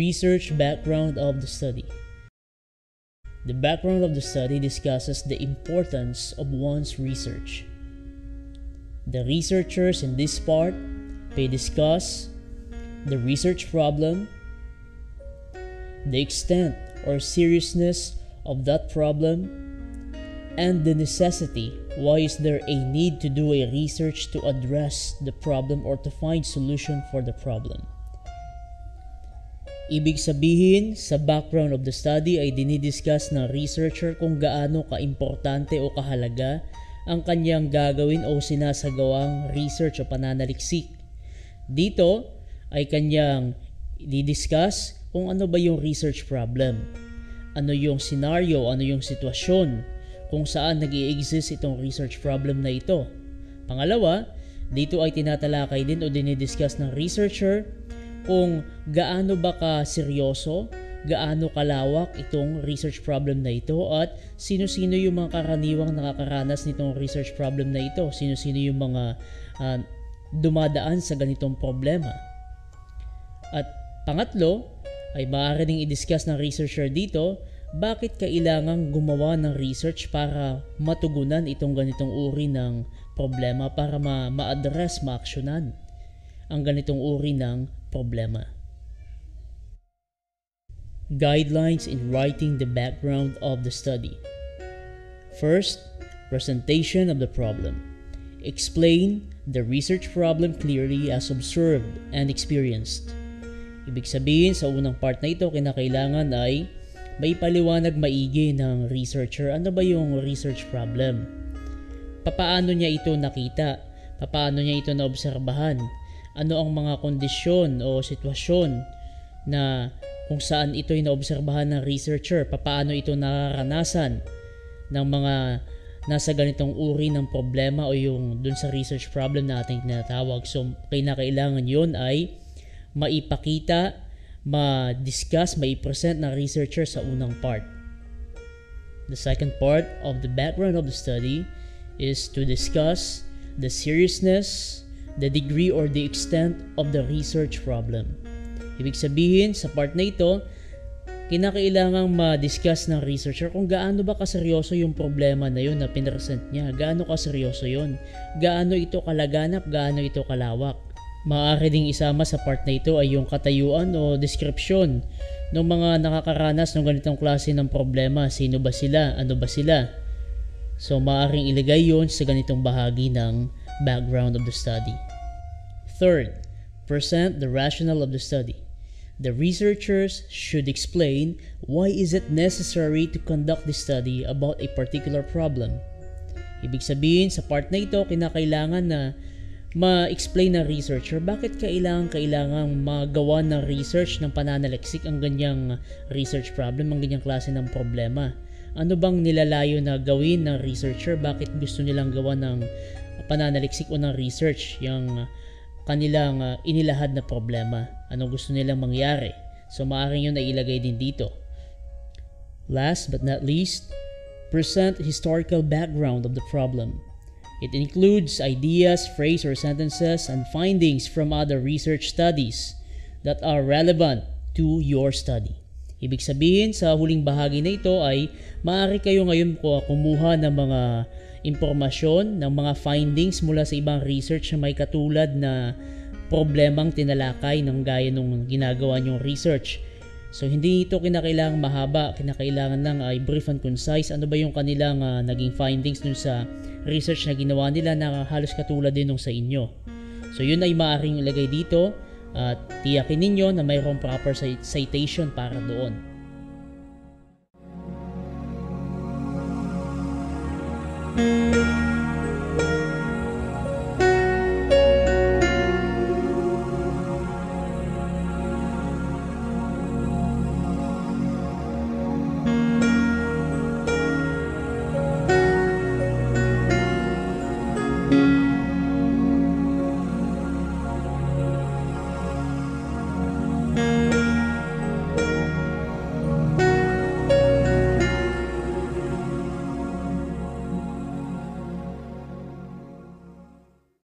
research background of the study. The background of the study discusses the importance of one's research. The researchers in this part may discuss the research problem, the extent or seriousness of that problem, and the necessity why is there a need to do a research to address the problem or to find solution for the problem. Ibig sabihin, sa background of the study ay dinidiscuss ng researcher kung gaano kaimportante o kahalaga ang kanyang gagawin o sinasagawang research o pananaliksik. Dito ay kanyang didiscuss kung ano ba yung research problem, ano yung scenario, ano yung sitwasyon kung saan nag exist itong research problem na ito. Pangalawa, dito ay tinatalakay din o dinidiscuss ng researcher kung gaano ba ka seryoso, gaano kalawak itong research problem na ito at sino-sino yung mga karaniwang nakakaranas nitong research problem na ito, sino-sino yung mga uh, dumadaan sa ganitong problema. At pangatlo, ay maaari ding i-discuss ng researcher dito bakit kailangang gumawa ng research para matugunan itong ganitong uri ng problema para ma- ma-address, ma-actionan ang ganitong uri ng problema. Guidelines in writing the background of the study. First, presentation of the problem. Explain the research problem clearly as observed and experienced. Ibig sabihin, sa unang part na ito, kinakailangan ay may paliwanag maigi ng researcher ano ba yung research problem. Papaano niya ito nakita? Papaano niya ito naobserbahan? Ano ang mga kondisyon o sitwasyon na kung saan ito ay naobserbahan ng researcher, paano ito nararanasan ng mga nasa ganitong uri ng problema o yung dun sa research problem na ating tinatawag. So, kailangan yon ay maipakita, ma-discuss, ma-present ng researcher sa unang part. The second part of the background of the study is to discuss the seriousness, the degree or the extent of the research problem. Ibig sabihin, sa part na ito, kinakailangang ma-discuss ng researcher kung gaano ba kaseryoso yung problema na yun na pinresent niya. Gaano kaseryoso yun? Gaano ito kalaganap? Gaano ito kalawak? Maaari ding isama sa part na ito ay yung katayuan o description ng mga nakakaranas ng ganitong klase ng problema. Sino ba sila? Ano ba sila? So maaaring ilagay yon sa ganitong bahagi ng background of the study. Third, present the rationale of the study. The researchers should explain why is it necessary to conduct the study about a particular problem. Ibig sabihin, sa part na ito, kinakailangan na ma-explain ng researcher bakit kailangan kailangan magawa ng research ng pananaliksik ang ganyang research problem, ang ganyang klase ng problema. Ano bang nilalayo na gawin ng researcher? Bakit gusto nilang gawa ng pananaliksik o ng research yung kanilang uh, inilahad na problema. Anong gusto nilang mangyari. So maaaring yun ay ilagay din dito. Last but not least, present historical background of the problem. It includes ideas, phrase or sentences, and findings from other research studies that are relevant to your study. Ibig sabihin, sa huling bahagi na ito ay maaari kayo ngayon kumuha ng mga impormasyon, ng mga findings mula sa ibang research na may katulad na problemang tinalakay ng gaya ng ginagawa nyong research. So hindi ito kinakailangan mahaba, kinakailangan lang ay brief and concise. Ano ba yung kanilang uh, naging findings dun sa research na ginawa nila na halos katulad din nung sa inyo. So yun ay maaaring ilagay dito at tiyakin ninyo na mayroong proper citation para doon.